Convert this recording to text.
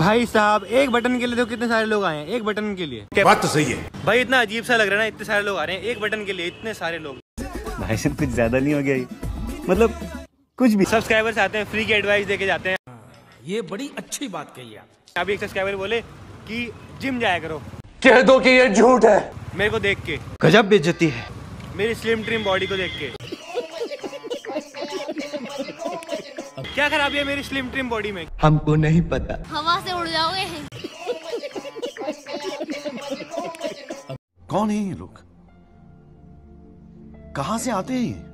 भाई साहब एक बटन के लिए तो कितने सारे लोग आए हैं एक बटन के लिए। बात तो सही है। भाई इतना अजीब सा लग रहा है ना इतने सारे लोग आ रहे हैं एक बटन के लिए इतने सारे लोग। भाई साहब कुछ ज़्यादा नहीं हो गया मतलब कुछ भी। सब्सक्राइबर्स आते हैं फ्री की एडवाइस देके जाते हैं। ये बड़ी अच्छी बात कही आप अभी एक सब्सक्राइबर बोले कि जिम जाया करो। कह दो कि ये झूठ है। मेरे को देख के। गजब बेइज्जती है। मेरी स्लिम ट्रिम बॉडी को देख के। क्या खराबी है मेरी स्लिम ट्रिम बॉडी में? हमको नहीं पता। हवा से उड़ जाओगे? कौन है ये लोग? कहाँ से आते हैं ये?